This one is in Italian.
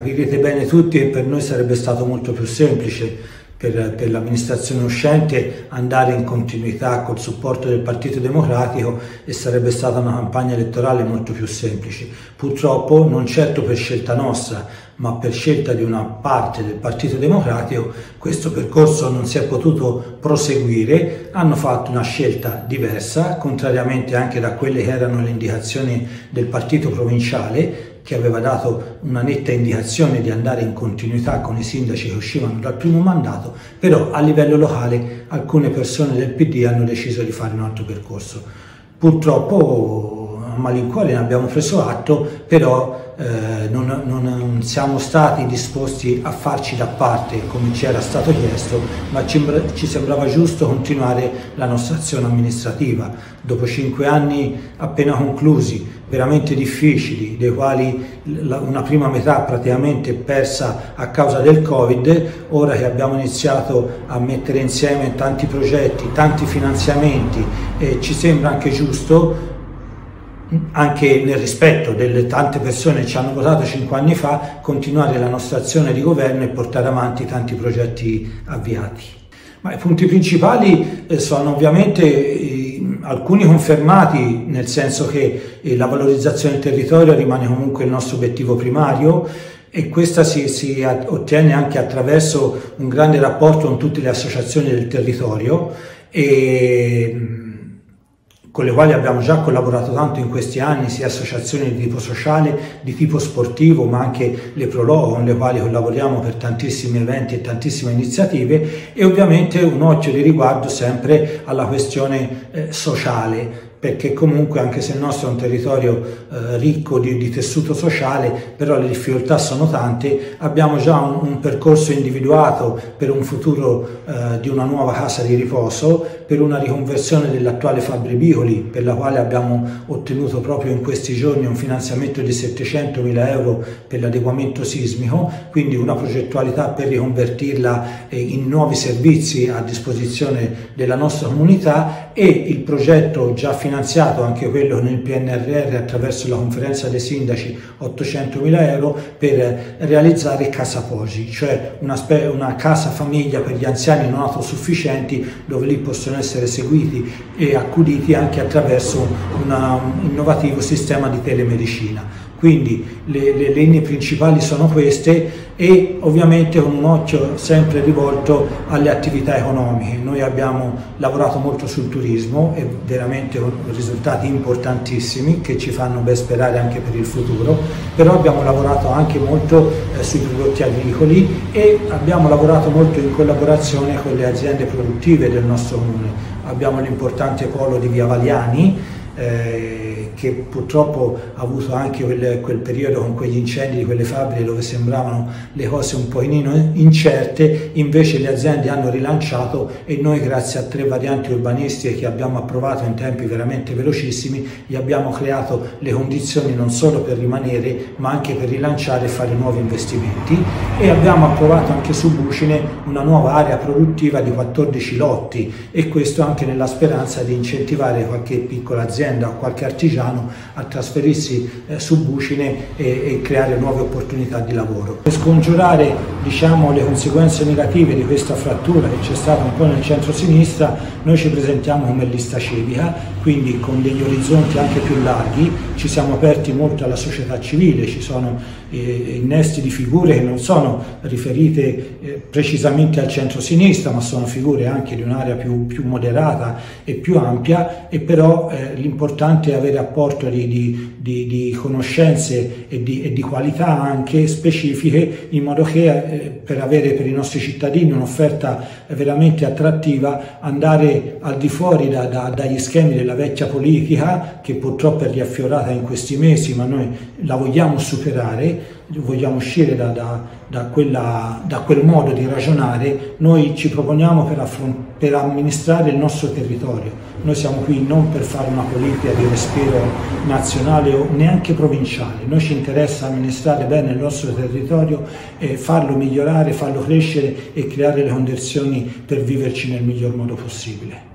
Capirete bene tutti che per noi sarebbe stato molto più semplice per, per l'amministrazione uscente andare in continuità col supporto del Partito Democratico e sarebbe stata una campagna elettorale molto più semplice. Purtroppo, non certo per scelta nostra, ma per scelta di una parte del Partito Democratico, questo percorso non si è potuto proseguire, hanno fatto una scelta diversa, contrariamente anche da quelle che erano le indicazioni del Partito Provinciale, che aveva dato una netta indicazione di andare in continuità con i sindaci che uscivano dal primo mandato, però a livello locale alcune persone del PD hanno deciso di fare un altro percorso. Purtroppo malincuore ne abbiamo preso atto, però eh, non, non, siamo stati disposti a farci da parte come ci era stato chiesto, ma ci, ci, sembrava giusto continuare la nostra azione amministrativa. Dopo cinque anni appena conclusi, veramente difficili, dei quali una prima metà praticamente persa a causa del Covid, ora che abbiamo iniziato a mettere insieme tanti progetti, tanti finanziamenti, eh, ci sembra anche giusto anche nel rispetto delle tante persone che ci hanno votato cinque anni fa, continuare la nostra azione di governo e portare avanti tanti progetti avviati. Ma i punti principali eh, sono ovviamente eh, alcuni confermati, nel senso che eh, la valorizzazione del territorio rimane comunque il nostro obiettivo primario e questa si, si ottiene anche attraverso un grande rapporto con tutte le associazioni del territorio e con le quali abbiamo già collaborato tanto in questi anni, sia associazioni di tipo sociale, di tipo sportivo, ma anche le Prologo, con le quali collaboriamo per tantissimi eventi e tantissime iniziative, e ovviamente un occhio di riguardo sempre alla questione eh, sociale, perché comunque anche se il nostro è un territorio eh, ricco di, di, tessuto sociale, però le difficoltà sono tante, abbiamo già un, un percorso individuato per un futuro eh, di una nuova casa di riposo, per una riconversione dell'attuale Fabri Bicoli, per la quale abbiamo ottenuto proprio in questi giorni un finanziamento di 700 mila euro per l'adeguamento sismico, quindi una progettualità per riconvertirla eh, in nuovi servizi a disposizione della nostra comunità e il progetto già finanziato finanziato anche quello nel PNRR attraverso la conferenza dei sindaci 800 mila euro per realizzare Casa Pogi, cioè una, una casa famiglia per gli anziani non autosufficienti dove lì possono essere seguiti e accuditi anche attraverso una, un innovativo sistema di telemedicina. Quindi le, le, linee principali sono queste e ovviamente con un occhio sempre rivolto alle attività economiche. Noi abbiamo lavorato molto sul turismo e veramente risultati importantissimi che ci fanno ben sperare anche per il futuro, però abbiamo lavorato anche molto eh, sui prodotti agricoli e abbiamo lavorato molto in collaborazione con le aziende produttive del nostro comune. Abbiamo l'importante polo di Via Valiani, eh, che purtroppo ha avuto anche quel, quel, periodo con quegli incendi di quelle fabbriche dove sembravano le cose un pochino incerte, invece le aziende hanno rilanciato e noi grazie a tre varianti urbanistiche che abbiamo approvato in tempi veramente velocissimi gli abbiamo creato le condizioni non solo per rimanere ma anche per rilanciare e fare nuovi investimenti. E abbiamo approvato anche su Bucine una nuova area produttiva di 14 lotti e questo anche nella speranza di incentivare qualche piccola azienda o qualche artigiano Milano a trasferirsi eh, su Bucine e, e, creare nuove opportunità di lavoro. Per scongiurare diciamo, le conseguenze negative di questa frattura che c'è stata un po' nel centro-sinistra, noi ci presentiamo come lista civica, quindi con degli orizzonti anche più larghi, ci siamo aperti molto alla società civile, ci sono eh, innesti di figure che non sono riferite eh, precisamente al centro-sinistra, ma sono figure anche di un'area più, più, moderata e più ampia, e però eh, l'importante è avere apporto apporto di, di, di, di conoscenze e, e di, qualità anche specifiche in modo che eh, per avere per i nostri cittadini un'offerta veramente attrattiva andare al di fuori da, da, dagli schemi della vecchia politica che purtroppo è riaffiorata in questi mesi ma noi la vogliamo superare vogliamo uscire da, da, da, quella, da, quel modo di ragionare, noi ci proponiamo per, per, amministrare il nostro territorio. Noi siamo qui non per fare una politica di respiro nazionale o neanche provinciale, noi ci interessa amministrare bene il nostro territorio e farlo migliorare, farlo crescere e creare le condizioni per viverci nel miglior modo possibile.